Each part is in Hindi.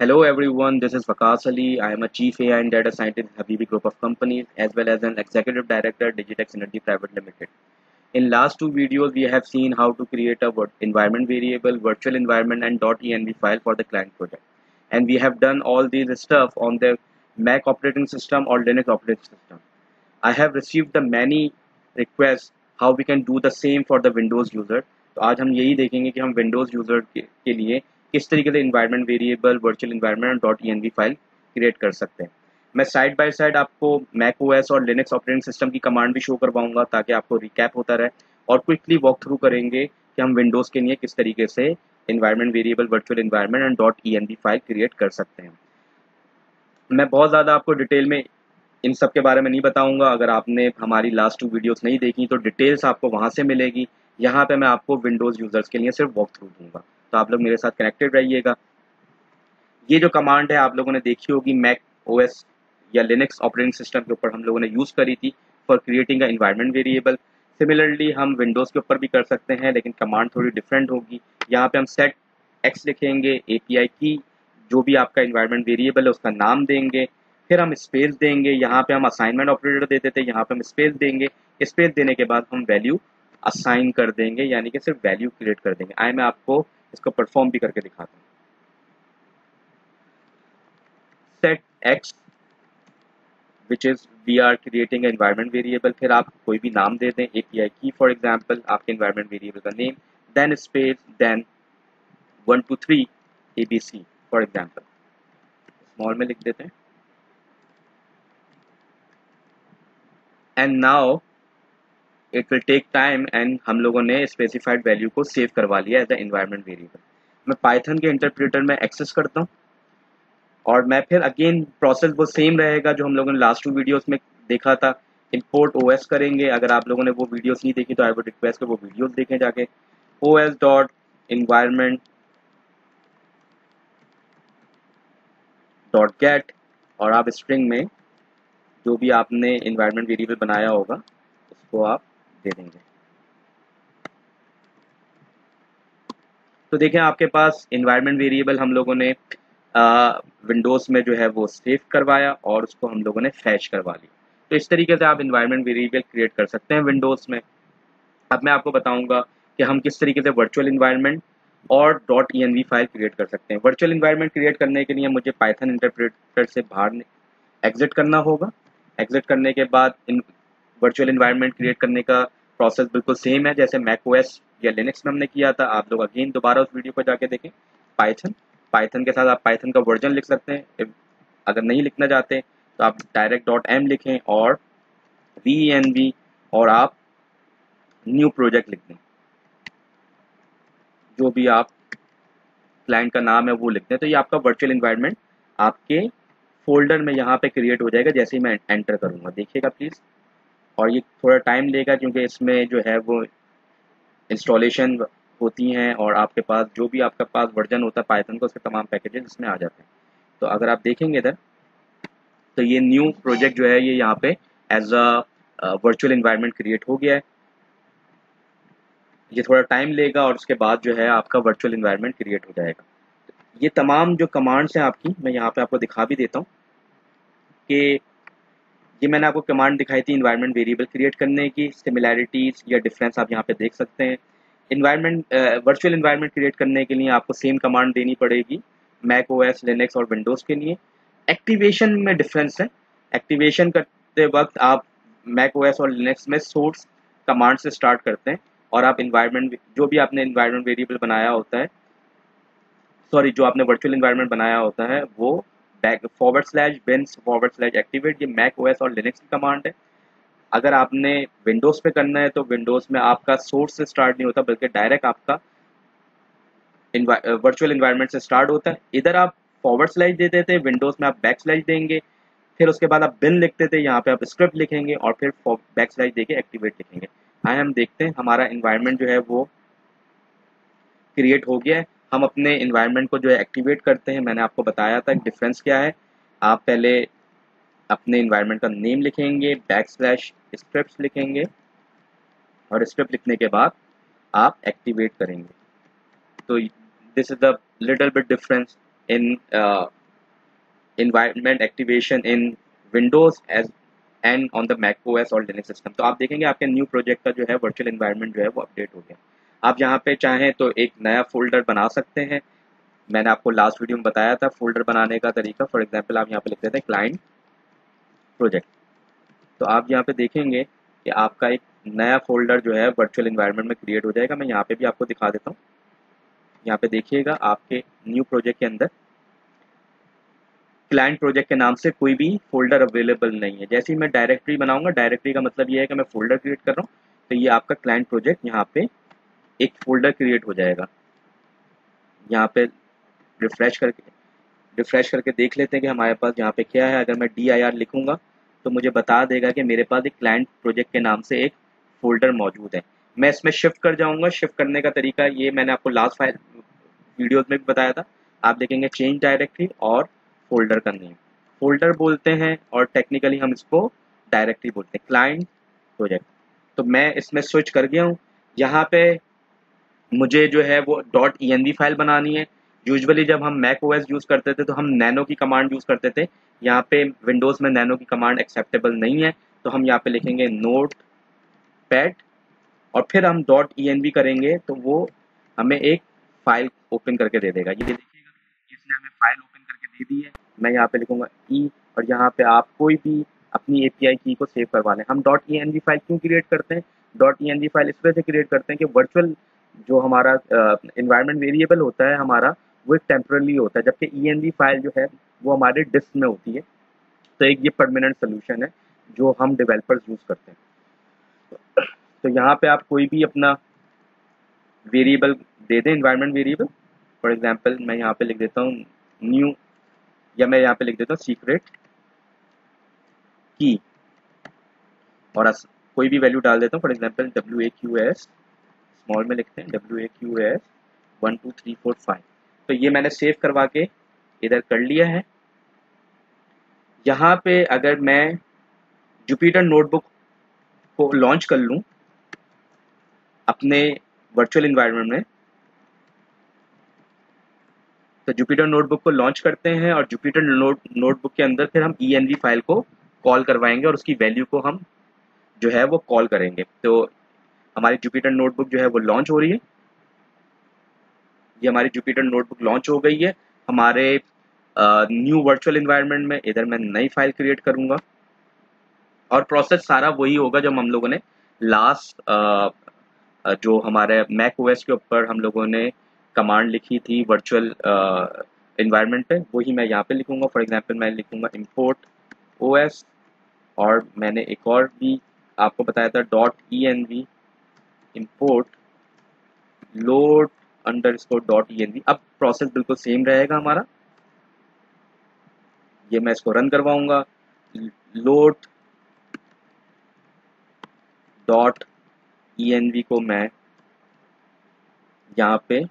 Hello everyone, this is Vakas Ali. I am a Chief AI and Data Scientist in Habibi Group of Companies as well as an Executive Director Digitex Energy Private Limited. In last two videos, we have seen how to create a environment variable, virtual environment and .env file for the client project. And we have done all these stuff on the Mac operating system or Linux operating system. I have received the many requests how we can do the same for the Windows user. तो आज हम यही देखेंगे कि हम विंडोज़ यूज़र के, के लिए किस तरीके से environment variable virtual environment dot E file create कर सकते हैं। मैं साइड बाय साइड आपको मैक ओएस और लिनक्स ऑपरेटिंग सिस्टम की कमांड भी शो करवाऊँगा ताकि आपको रिकैप होता रहे और क्विकली वॉक थ्रू करेंगे कि हम विंडोज़ के लिए किस तरीके से environment variable virtual environment and dot E file create कर सकते हैं। मैं बहुत ज़्यादा आपको डिटेल में इन सब के बारे में नहीं बताऊँगा। अगर आपने हमारी लास्ट टू वीडियोस नहीं देखी तो डिटेल्स आपको वहाँ से मिलेगी। यहाँ पे मैं आपको विंडोज़ यूज़र्स के लिए सिर्फ़ वॉक थ्रू दूँगा। तो आप लोग मेरे साथ कनेक्टेड रहिएगा। ये जो कमांड है, आप लोगों ने देखी होगी मैक ओएस या लिनक्स ऑपरेटिंग सिस्टम के ऊपर हम लोगों ने यूज़ करी थी for creating a environment variable similarly हम विंडोज़ के ऊपर भी कर सकते हैं, लेकिन कमांड थोड़ी डिफरेंट होगी। यहाँ पे हम सेट एक्स लिखेंगे एपीआई की, जो भी आपका इन्वायरमेंट वेरिएबल है, उसका नाम देंगे। फिर हम स्पेस देंगे। यहाँ पे हम असाइनमेंट ऑपरेटर देते थे यहाँ पे हम स्पेस देंगे। स्पेस देने के बाद हम वैल्यू असाइन कर देंगे, यानी कि सिर्फ़ वैल्यू क्रिएट कर देंगे। आए, मैं आपको इसको परफॉर्म भी करके दिखाता हूँ। Set x which is we are creating environment variable फिर आप कोई भी नाम दे दें एपीआई की फॉर एग्ज़ाम्पल आपके एनवायरमेंट वेरिएबल का name then space then one two three A B C for example small में लिख देते हैं। And now it will take time and हम लोगों ने स्पेसिफाइड वैल्यू को सेव करवा लिया एज अ इन्वायरमेंट वेरिएबल मैं पाइथन के इंटरप्रेटर में एक्सेस करता हूँ और मैं फिर अगेन प्रोसेस वो सेम रहेगा जो हम लोगों ने लास्ट टू वीडियोस में देखा था। इंपोर्ट ओएस करेंगे। अगर आप लोगों ने वो वीडियोस नहीं देखी तो आई वुड रिक्वेस्ट कि वो वीडियोस देखें जाके। O S dot environment dot get और आप स्ट्रिंग में जो भी आपने इन्वायरमेंट वेरिएबल बनाया होगा, उसको आप दे देंगे। तो देखें, आपके पास इन्वायरमेंट वेरिएबल हम लोगों ने विंडोज़ में जो है वो सेव करवाया और उसको हम लोगों ने फैच करवा लिया। तो इस तरीके से आप इन्वायरमेंट वेरिएबल क्रिएट कर सकते हैं विंडोज़ में। अब मैं आपको बताऊँगा कि हम किस तरीके से वर्चुअल इन्वायरमेंट और. डॉट ई फ़ाइल क्रिएट कर सकते हैं। वर्चुअल इन्वायरमेंट क्रिएट करने के लिए मुझे पाइथन इंटरप्रेटर से बाहर एग्जिट करना होगा। एग्जिट करने के बाद इन वर्चुअल इन्वायरमेंट क्रिएट करने का प्रोसेस बिल्कुल सेम है, जैसे मैक ओएस या लिनक्स में हमने किया था। आप लोग अगेन दोबारा उस वीडियो पर जाके देखें। पाइथन पाइथन के साथ आप पाइथन का वर्जन लिख सकते हैं। अगर नहीं लिखना चाहते तो आप डायरेक्ट डॉट एम लिखें और वी एन वी और आप न्यू प्रोजेक्ट लिख दें। जो भी आप क्लाइंट का नाम है, वो लिख दें। तो ये आपका वर्चुअल इन्वायरमेंट आपके फोल्डर में यहाँ पे क्रिएट हो जाएगा, जैसे ही मैं एंटर करूँगा। देखिएगा प्लीज़ और ये थोड़ा टाइम लेगा क्योंकि इसमें जो है वो इंस्टॉलेशन होती हैं और आपके पास जो भी आपका पास वर्जन होता है पाइथन का, उसके तमाम पैकेजेस इसमें आ जाते हैं। तो अगर आप देखेंगे इधर तो ये न्यू प्रोजेक्ट जो है ये यहाँ पे as a virtual environment create हो गया है। ये थोड़ा टाइम लेगा और उसके बाद जो है आपका वर्चुअल इन्वायरमेंट क्रिएट हो जाएगा। ये तमाम जो कमांड्स हैं आपकी, मैं यहाँ पे आपको दिखा भी देता हूँ कि ये मैंने आपको कमांड दिखाई थी इन्वायरमेंट वेरिएबल क्रिएट करने की सिमिलैरिटीज़ या डिफरेंस आप यहाँ पे देख सकते हैं। इन्वायरमेंट वर्चुअल इन्वायरमेंट क्रिएट करने के लिए आपको सेम कमांड देनी पड़ेगी मैक ओ एस लिनक्स और विंडोज़ के लिए। एक्टिवेशन में डिफरेंस है। एक्टिवेशन करते वक्त आप मैक ओ एस और लिनक्स में सोर्स कमांड से स्टार्ट करते हैं और आप इन्वायरमेंट जो भी आपने इन्वायरमेंट वेरिएबल बनाया होता है सॉरी जो आपने वर्चुअल इन्वायरमेंट बनाया होता है, वो back forward slash bins forward slash activate ये मैक ओएस और लिनक्स की कमांड है। अगर आपने विंडोज़ पे करना है तो विंडोज़ में आपका सोर्स से स्टार्ट नहीं होता, बल्कि डायरेक्ट आपका वर्चुअल इन्वायरमेंट से स्टार्ट होता है। इधर आप फॉरवर्ड स्लैश देते विंडोज़ में आप बैक स्लैश देंगे। फिर उसके बाद आप बिन लिखते थे, यहाँ पे आप स्क्रिप्ट लिखेंगे और फिर बैक स्लैश देके एक्टिवेट लिखेंगे। आए हम देखते हैं, हमारा इन्वायरमेंट जो है वो क्रिएट हो गया है। हम अपने इन्वायरमेंट को जो है एक्टिवेट करते हैं। मैंने आपको बताया था डिफरेंस क्या है। आप पहले अपने इन्वायरमेंट का नेम लिखेंगे बैक स्लैश स्क्रिप्ट लिखेंगे और स्क्रिप्ट लिखने के बाद आप एक्टिवेट करेंगे। तो this is the little bit difference in environment activation in Windows as and on the Mac O S और लिनक्स सिस्टम तो आप देखेंगे आपके न्यू प्रोजेक्ट का जो है वर्चुअल इन्वायरमेंट जो है वो अपडेट हो गया। आप यहाँ पे चाहें तो एक नया फोल्डर बना सकते हैं। मैंने आपको लास्ट वीडियो में बताया था फोल्डर बनाने का तरीका। फॉर एग्ज़ाम्पल आप यहाँ पे लिख देते हैं क्लाइंट प्रोजेक्ट तो आप यहाँ पे देखेंगे कि आपका एक नया फोल्डर जो है वर्चुअल इन्वायरमेंट में क्रिएट हो जाएगा। मैं यहाँ पे भी आपको दिखा देता हूँ। यहाँ पे देखिएगा आपके न्यू प्रोजेक्ट के अंदर। क्लाइंट प्रोजेक्ट के नाम से कोई भी फोल्डर अवेलेबल नहीं है। जैसे ही मैं डायरेक्टरी बनाऊँगा डायरेक्टरी का मतलब ये है कि मैं फोल्डर क्रिएट कर रहा हूँ। तो ये आपका क्लाइंट प्रोजेक्ट यहाँ पे एक फोल्डर क्रिएट हो जाएगा। यहाँ पे रिफ्रेश करके रिफ्रेश करके देख लेते हैं कि हमारे पास यहाँ पे क्या है। अगर मैं डी आई आर लिखूँगा तो मुझे बता देगा कि मेरे पास एक क्लाइंट प्रोजेक्ट के नाम से एक फोल्डर मौजूद है। मैं इसमें शिफ्ट कर जाऊँगा। शिफ्ट करने का तरीका ये मैंने आपको लास्ट फ़ाइल वीडियोज़ में भी बताया था। आप देखेंगे चेंज डायरेक्टरी और फोल्डर का नेम फोल्डर बोलते हैं और टेक्निकली हम इसको डायरेक्टली बोलते हैं। क्लाइंट प्रोजेक्ट तो मैं इसमें स्विच कर गया हूँ। यहाँ पे मुझे जो है वो डॉट ई फ़ाइल बनानी है। यूजुअली जब हम मैक ओएस यूज़ करते थे तो हम नैनो की कमांड यूज़ करते थे। यहाँ पे विंडोज़ में नैनो की कमांड एक्सेप्टेबल नहीं है तो हम यहाँ पे लिखेंगे नोट पैड और फिर हम डॉट ई करेंगे तो वो हमें एक फ़ाइल ओपन करके दे देगा। ये देखिएगा, इसने हमें फ़ाइल ओपन करके दे दी है। मैं यहाँ पे लिखूँगा ई e और यहाँ पे आप कोई भी अपनी एपीआई की को सेव करवा लें। हम डॉट ई फ़ाइल क्यों क्रिएट करते हैं? डॉट ई फ़ाइल इस वजह से क्रिएट करते हैं कि वर्चुअल जो हमारा इन्वायरमेंट वेरिएबल होता है हमारा, वो एक टेम्परली होता है, जबकि ई फ़ाइल जो है, वो हमारे डिस्क में होती है। तो एक ये परमानेंट सोल्यूशन है, जो हम डेवलपर्स यूज़ करते हैं। तो यहाँ पे आप कोई भी अपना वेरिएबल दे दें इन्वायरमेंट वेरिएबल फॉर एग्जांपल मैं यहाँ पे लिख देता हूँ न्यू या मैं यहाँ पे लिख देता हूँ सीक्रेट की और कोई भी वैल्यू डाल देता हूँ for example W A Q S small में लिखते हैं W A Q S one two three four five तो ये मैंने सेव करवा के इधर कर लिया है। यहाँ पे अगर मैं जुपिटर नोटबुक को लॉन्च कर लूँ, अपने वर्चुअल इन्वायरमेंट में तो जुपिटर नोटबुक को लॉन्च करते हैं और जुपिटर नोट नोटबुक के अंदर फिर हम ई e फ़ाइल को कॉल करवाएँगे और उसकी वैल्यू को हम जो है वो कॉल करेंगे। तो हमारी जुपिटर नोटबुक जो है वो लॉन्च हो रही है। ये हमारी जुपिटर नोटबुक लॉन्च हो गई है। हमारे न्यू वर्चुअल इन्वायरमेंट में इधर मैं नई फ़ाइल क्रिएट करूँगा। और प्रोसेस सारा वही होगा जब हम लोगों ने लास्ट जो हमारे मैक ओएस के ऊपर हम लोगों ने कमांड लिखी थी वर्चुअल इन्वायरमेंट पे, वही मैं यहाँ पे लिखूँगा। फॉर एग्जांपल मैं लिखूँगा इंपोर्ट ओएस और मैंने एक और भी आपको बताया था dot E N V import load under dot E अब प्रोसेस बिल्कुल सेम रहेगा हमारा। ये मैं इसको रन करवाऊँगा। लोड डॉट ई को मैं यहाँ पे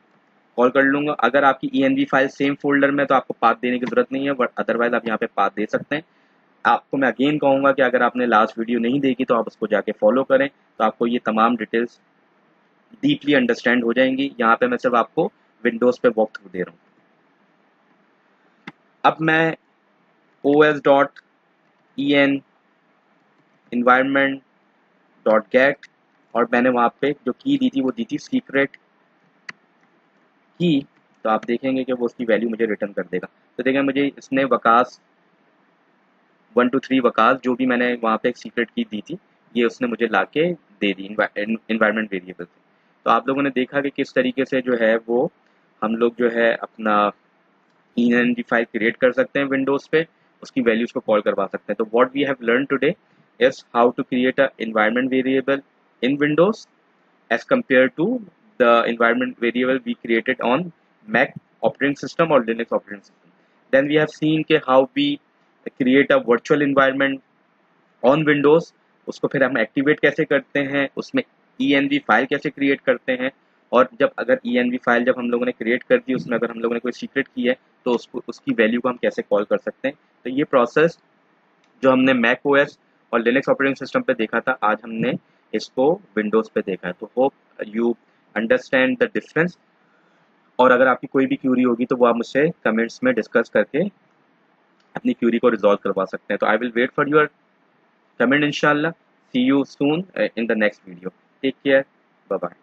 कॉल कर लूँगा। अगर आपकी ई फ़ाइल सेम फोल्डर में तो आपको पाथ देने की ज़रूरत नहीं है बट अदरवाइज़ आप यहाँ पे पाथ दे सकते हैं। आपको मैं अगेन कहूँगा कि अगर आपने लास्ट वीडियो नहीं देखी तो आप उसको जाके फॉलो करें। तो आपको ये तमाम डिटेल्स डीपली अंडरस्टैंड हो जाएँगी। यहाँ पे मैं सिर्फ़ आपको विंडोज़ पे वॉक थ्रू दे रहा हूँ। अब मैं O S dot E N environment dot get और मैंने वहाँ पे जो की दी थी, वो दी थी सीक्रेट की। तो आप देखेंगे कि वो उसकी वैल्यू मुझे रिटर्न कर देगा। तो देखें मुझे इसने Waqas one two three Waqas जो भी मैंने वहाँ पे एक सीक्रेट की दी थी, ये उसने मुझे ला के दे दी इन्वायरमेंट वेरिएबल तो आप लोगों ने देखा कि किस तरीके से जो है वो हम लोग जो है अपना इन फ़ाइल क्रिएट कर सकते हैं विंडोज़ पे, उसकी वैल्यूज़ को कॉल करवा सकते हैं। तो what we have learn today is how to create a environment variable in Windows as compare to the environment variable we created on Mac operating system और Linux operating system then we have seen के how we create a virtual environment on Windows उसको फिर हम एक्टिवेट कैसे करते हैं, उसमें वी फ़ाइल कैसे क्रिएट करते हैं? और जब अगर वी फ़ाइल जब हम लोगों ने क्रिएट कर दी, उसमें अगर हम लोगों ने कोई सीक्रेट की है तो उसको, उसकी वैल्यू को हम कैसे कॉल कर सकते हैं? तो ये प्रोसेस जो हमने मैक ओएस और लिनक्स ऑपरेटिंग सिस्टम पे देखा था, आज हमने इसको विंडोज़ पे देखा है। तो hope you understand the difference और अगर आपकी कोई भी क्यूरी होगी तो वो आप मुझसे कमेंट्स में डिस्कस करके अपनी क्यूरी को रिजॉल्व करवा सकते हैं। तो I will wait for your comment इनशाला see you soon in the next video take care bye